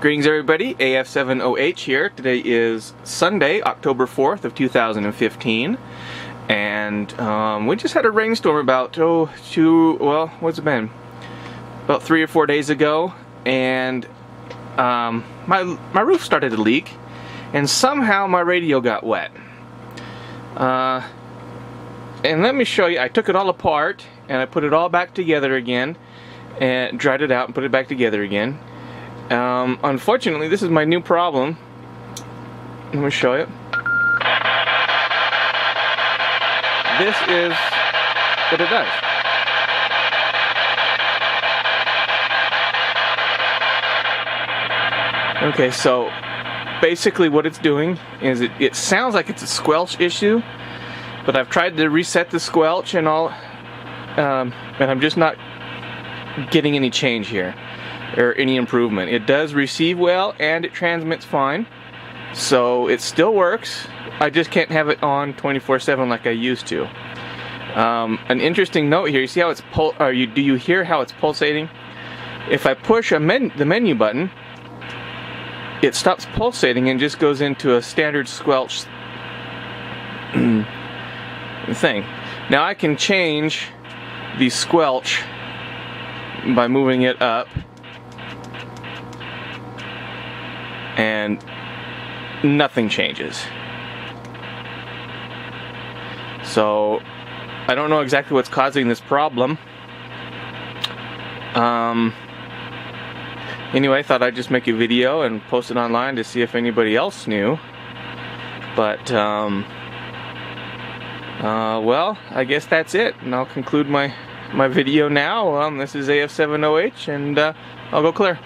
Greetings everybody, AF7OH here. Today is Sunday, October 4th of 2015. And um, we just had a rainstorm about, oh, two, well, what's it been? About three or four days ago. And um, my, my roof started to leak. And somehow my radio got wet. Uh, and let me show you, I took it all apart and I put it all back together again and dried it out and put it back together again um, unfortunately, this is my new problem. Let me show you. This is what it does. Okay, so basically what it's doing is it, it sounds like it's a squelch issue, but I've tried to reset the squelch and all, um, and I'm just not getting any change here or any improvement. It does receive well and it transmits fine. So it still works. I just can't have it on 24/7 like I used to. Um, an interesting note here. You see how it's pul or you do you hear how it's pulsating? If I push men the menu button, it stops pulsating and just goes into a standard squelch thing. Now I can change the squelch by moving it up and nothing changes. So I don't know exactly what's causing this problem. Um, anyway, I thought I'd just make a video and post it online to see if anybody else knew. But, um, uh, well, I guess that's it. And I'll conclude my, my video now. Um, this is AF7OH, and uh, I'll go clear.